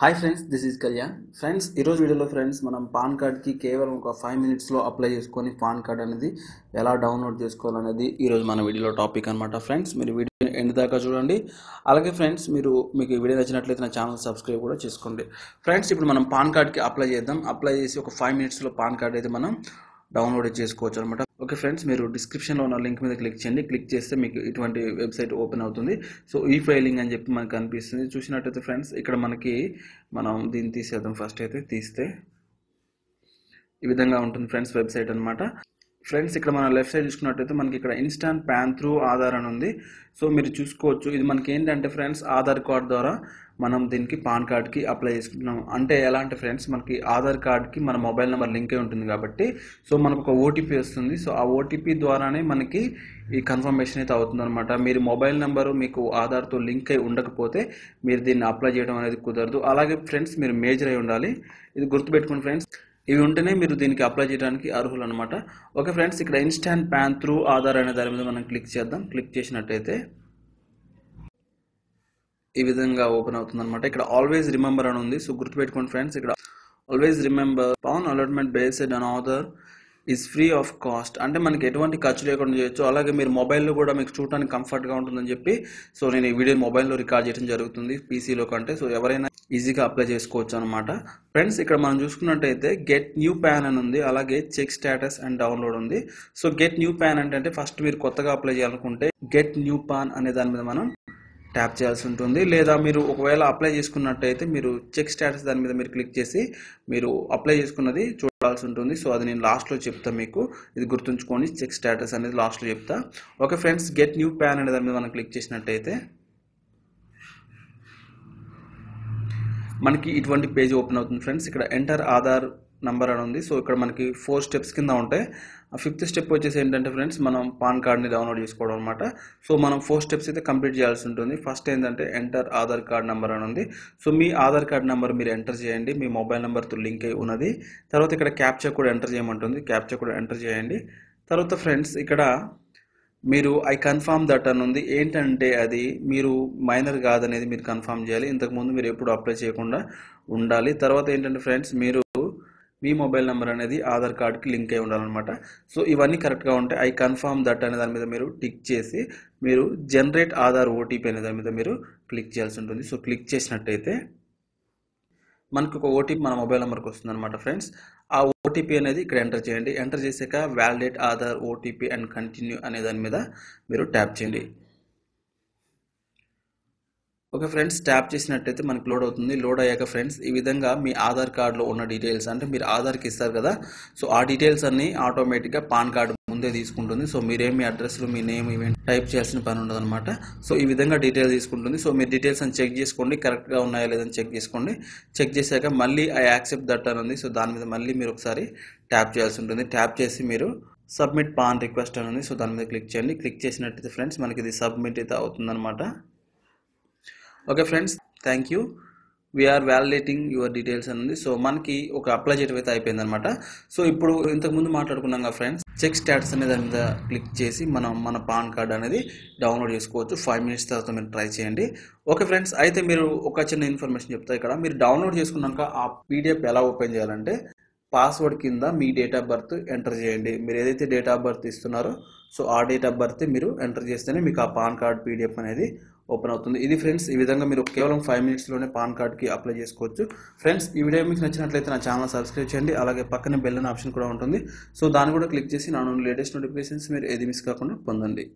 Hi friends this is Kalyan friends ఈరోజు వీడియోలో friends మనం పాన్ కార్డ్కి కేవలం ఒక ఫైవ్ మినిట్స్లో అప్లై చేసుకొని పాన్ కార్డ్ అనేది ఎలా డౌన్లోడ్ చేసుకోవాలనేది ఈరోజు మన వీడియోలో టాపిక్ అనమాట ఫ్రెండ్స్ మీరు వీడియో ఎండ్ దాకా చూడండి. అలాగే ఫ్రెండ్స్ మీరు మీకు వీడియో నచ్చినట్లయితే నా ఛానల్ సబ్స్క్రైబ్ కూడా చేసుకోండి. ఫ్రెండ్స్ ఇప్పుడు మనం పాన్ కార్డ్కి అప్లై చేద్దాం. అప్లై చేసి ఒక ఫైవ్ మినిట్స్లో పాన్ కార్డ్ అయితే మనం డౌన్లోడ్ చేసుకోవచ్చు అనమాట ఓకే ఫ్రెండ్స్ మీరు డిస్క్రిప్షన్లో ఉన్న లింక్ మీద క్లిక్ చేయండి. క్లిక్ చేస్తే మీకు ఇటువంటి వెబ్సైట్ ఓపెన్ అవుతుంది. సో ఈ ఫైలింగ్ అని చెప్పి మనకు కనిపిస్తుంది చూసినట్టయితే ఫ్రెండ్స్ ఇక్కడ మనకి మనం దీన్ని తీసేద్దాం. ఫస్ట్ అయితే తీస్తే ఈ విధంగా ఉంటుంది ఫ్రెండ్స్ వెబ్సైట్ అనమాట ఫ్రెండ్స్ ఇక్కడ మనం లెఫ్ట్ సైడ్ చూసుకున్నట్టయితే మనకి ఇక్కడ ఇన్స్టాంట్ ప్యాన్ త్రూ ఆధార్ అని ఉంది. సో మీరు చూసుకోవచ్చు ఇది మనకి ఏంటంటే ఫ్రెండ్స్ ఆధార్ కార్డ్ ద్వారా మనం దీనికి పాన్ కార్డ్కి అప్లై చేసుకుంటున్నాం. అంటే ఎలా అంటే ఫ్రెండ్స్ మనకి ఆధార్ కార్డ్కి మన మొబైల్ నెంబర్ లింక్ అయి ఉంటుంది కాబట్టి సో మనకు ఒక ఓటీపీ వస్తుంది. సో ఆ ఓటీపీ ద్వారానే మనకి ఈ కన్ఫర్మేషన్ అయితే అవుతుంది అనమాట మీరు మొబైల్ నెంబరు మీకు ఆధార్తో లింక్ అయి ఉండకపోతే మీరు దీన్ని అప్లై చేయడం అనేది కుదరదు. అలాగే ఫ్రెండ్స్ మీరు మేజర్ అయి ఉండాలి. ఇది గుర్తుపెట్టుకోండి ఫ్రెండ్స్ ఇవి ఉంటేనే మీరు దీనికి అప్లై చేయడానికి అర్హులు అనమాట ఓకే ఫ్రెండ్స్ ఇక్కడ ఇన్స్టాంట్ ప్యాన్ త్రూ ఆధార్ అనే దాని మీద మనం క్లిక్ చేద్దాం. క్లిక్ చేసినట్టయితే ఈ విధంగా ఓపెన్ అవుతుంది అనమాట ఇక్కడ ఆల్వేస్ రిమెంబర్ అని ఉంది. సో గుర్తుపెట్టుకోండి ఫ్రెండ్స్ ఇక్కడ always remember PAN allotment based on Aadhaar is free of cost అంటే మనకి ఎటువంటి ఖర్చు లేకుండా చేయొచ్చు. అలాగే మీరు మొబైల్లో కూడా మీకు చూడడానికి కంఫర్ట్గా ఉంటుందని చెప్పి సో నేను ఈ వీడియో మొబైల్లో రికార్డ్ చేయడం జరుగుతుంది పీసీలో కంటే. సో ఎవరైనా ఈజీగా అప్లై చేసుకోవచ్చు అనమాట ఫ్రెండ్స్ ఇక్కడ మనం చూసుకున్నట్టయితే గెట్ న్యూ ప్యాన్ అని ఉంది. అలాగే చెక్ స్టేటస్ అండ్ డౌన్లోడ్ ఉంది. సో గెట్ న్యూ ప్యాన్ అంటే ఫస్ట్ మీరు కొత్తగా అప్లై చేయాలనుకుంటే గెట్ న్యూ పాన్ అనే దాని మీద మనం ట్యాప్ చేయాల్సి ఉంటుంది. లేదా మీరు ఒకవేళ అప్లై చేసుకున్నట్టయితే మీరు చెక్ స్టేటస్ దాని మీద మీరు క్లిక్ చేసి మీరు అప్లై చేసుకున్నది చూడాల్సి ఉంటుంది. సో అది నేను లాస్ట్లో చెప్తా మీకు. ఇది గుర్తుంచుకోండి చెక్ స్టేటస్ అనేది లాస్ట్లో చెప్తా. Okay friends get new PAN అనే దాని మీద మనం క్లిక్ చేసినట్టయితే మనకి ఇటువంటి పేజ్ ఓపెన్ అవుతుంది. ఫ్రెండ్స్ ఇక్కడ ఎంటర్ ఆధార్ నంబర్ అని ఉంది. సో ఇక్కడ మనకి ఫోర్ స్టెప్స్ కింద ఉంటాయి. ఆ ఫిఫ్త్ స్టెప్ వచ్చేసి ఏంటంటే ఫ్రెండ్స్ మనం పాన్ కార్డ్ని డౌన్లోడ్ చేసుకోవడం అనమాట సో మనం ఫోర్ స్టెప్స్ అయితే కంప్లీట్ చేయాల్సి ఉంటుంది. ఫస్ట్ ఏంటంటే ఎంటర్ ఆధార్ కార్డ్ నెంబర్ అని ఉంది. సో మీ ఆధార్ కార్డ్ నెంబర్ మీరు ఎంటర్ చేయండి. మీ మొబైల్ నెంబర్తో లింక్ అయి ఉన్నది. తర్వాత ఇక్కడ క్యాప్చర్ కూడా ఎంటర్ చేయమంటుంది. క్యాప్చర్ కూడా ఎంటర్ చేయండి. తర్వాత ఫ్రెండ్స్ ఇక్కడ మీరు ఐ కన్ఫామ్ దట్ అని ఉంది. ఏంటంటే అది మీరు మైనర్ కాదనేది మీరు కన్ఫామ్ చేయాలి. ఇంతకుముందు మీరు ఎప్పుడు అప్లై చేయకుండా ఉండాలి. తర్వాత ఏంటంటే ఫ్రెండ్స్ మీరు మీ మొబైల్ నెంబర్ అనేది ఆధార్ కార్డ్కి లింక్ అయి ఉండాలన్నమాట. సో ఇవన్నీ కరెక్ట్గా ఉంటే ఐ కన్ఫర్మ్ దట్ అనే దాని మీద మీరు టిక్ చేసి మీరు జనరేట్ ఆధార్ ఓటీపీ అనే దాని మీద మీరు క్లిక్ చేయాల్సి ఉంటుంది. సో క్లిక్ చేసినట్టయితే మనకు ఒక ఓటీపీ మన మొబైల్ నెంబర్కి వస్తుంది అనమాట ఫ్రెండ్స్. ఆ ఓటీపీ అనేది ఇక్కడ ఎంటర్ చేయండి. ఎంటర్ చేసాక validate Aadhaar OTP and continue అనే దాని మీద మీరు ట్యాప్ చేయండి. ఓకే ఫ్రెండ్స్ ట్యాప్ చేసినట్టయితే మనకి లోడ్ అవుతుంది. లోడ్ అయ్యాక ఫ్రెండ్స్ ఈ విధంగా మీ ఆధార్ కార్డులో ఉన్న డీటెయిల్స్ అంటే మీరు ఆధార్కి ఇస్తారు కదా సో ఆ డీటెయిల్స్ అన్ని ఆటోమేటిక్గా పాన్ కార్డు ముందే తీసుకుంటుంది. సో మీరేమి అడ్రస్లు మీ నేమ్ ఈవెంట్ టైప్ చేయాల్సిన పని ఉండదు అనమాట సో ఈ విధంగా డీటెయిల్స్ తీసుకుంటుంది. సో మీరు డీటెయిల్స్ అని చెక్ చేసుకోండి. కరెక్ట్గా ఉన్నాయా లేదని చెక్ చేసుకోండి. చెక్ చేశాక మళ్ళీ ఐ యాక్సెప్ట్ దట్ అని ఉంది. సో దాని మీద మళ్ళీ మీరు ఒకసారి ట్యాప్ చేయాల్సి ఉంటుంది. ట్యాప్ చేసి మీరు సబ్మిట్ పాన్ రిక్వెస్ట్ అని ఉంది. సో దాని మీద క్లిక్ చేయండి. క్లిక్ చేసినట్టయితే ఫ్రెండ్స్ మనకి ఇది సబ్మిట్ అయితే అవుతుందన్నమాట. Okay friends thank you we are validating your details అని ఉంది సో మనకి ఒక అప్లై చేయడం అయితే అయిపోయింది అనమాట సో ఇప్పుడు ఇంతకుముందు మాట్లాడుకున్నాం కదా ఫ్రెండ్స్ చెక్ స్టాటస్ అనే దాని మీద క్లిక్ చేసి మనం మన పాన్ కార్డ్ అనేది డౌన్లోడ్ చేసుకోవచ్చు. ఫైవ్ మినిట్స్ తర్వాత మీరు ట్రై చేయండి. ఓకే ఫ్రెండ్స్ అయితే మీరు ఒక చిన్న ఇన్ఫర్మేషన్ చెప్తా. ఇక్కడ మీరు డౌన్లోడ్ చేసుకున్నాక ఆ పీడిఎఫ్ ఎలా ఓపెన్ చేయాలంటే పాస్వర్డ్ కింద మీ డేట్ ఆఫ్ బర్త్ ఎంటర్ చేయండి. మీరు ఏదైతే డేట్ ఆఫ్ బర్త్ ఇస్తున్నారో సో ఆ డేట్ ఆఫ్ బర్త్ మీరు ఎంటర్ చేస్తేనే మీకు ఆ పాన్ కార్డ్ పీడిఎఫ్ అనేది ఓపెన్ అవుతుంది. ఇది ఫ్రెండ్స్ ఈ విధంగా మీరు కేవలం ఫైవ్ మినిట్స్లోనే పాన్ కార్డ్కి అప్లై చేసుకోవచ్చు. ఫ్రెండ్స్ ఈ వీడియో మీకు నచ్చినట్లయితే నా ఛానల్ సబ్స్క్రైబ్ చేయండి. అలాగే పక్కనే బెల్ అనే ఆప్షన్ కూడా ఉంటుంది. సో దాన్ని కూడా క్లిక్ చేసి నా లేటెస్ట్ నోటిఫికేషన్స్ మీరు ఏది మిస్ కాకుండా పొందండి.